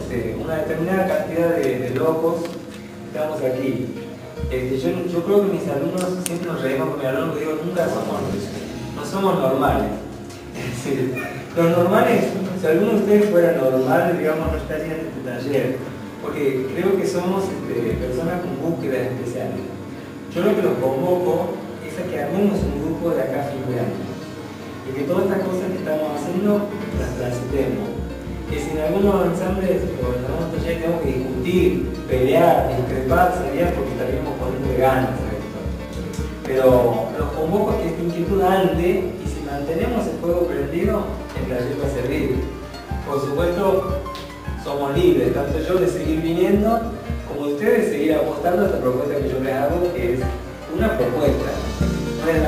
este, una determinada cantidad de, locos estamos aquí. Este, yo, creo que mis alumnos, siempre nos reímos con mis alumnos, digo, nunca somos, no somos normales. Los normales, si alguno de ustedes fuera normal, digamos, no estaría en este taller, porque creo que somos este, personas con búsquedas especiales. Yo lo que los convoco es a que armemos un grupo de acá a y que todas estas cosas que estamos haciendo las transitemos. Que si en algunos ensambles o en algunos talleres tenemos que discutir, pelear, discrepar, sería porque estaríamos poniendo ganas a esto. Pero los convoco a que esta inquietud ande y si mantenemos el fuego prendido, el taller va a servir. Por supuesto, somos libres, tanto yo de seguir viniendo, como ustedes seguir apostando a esta propuesta que yo les hago, que es una propuesta. No es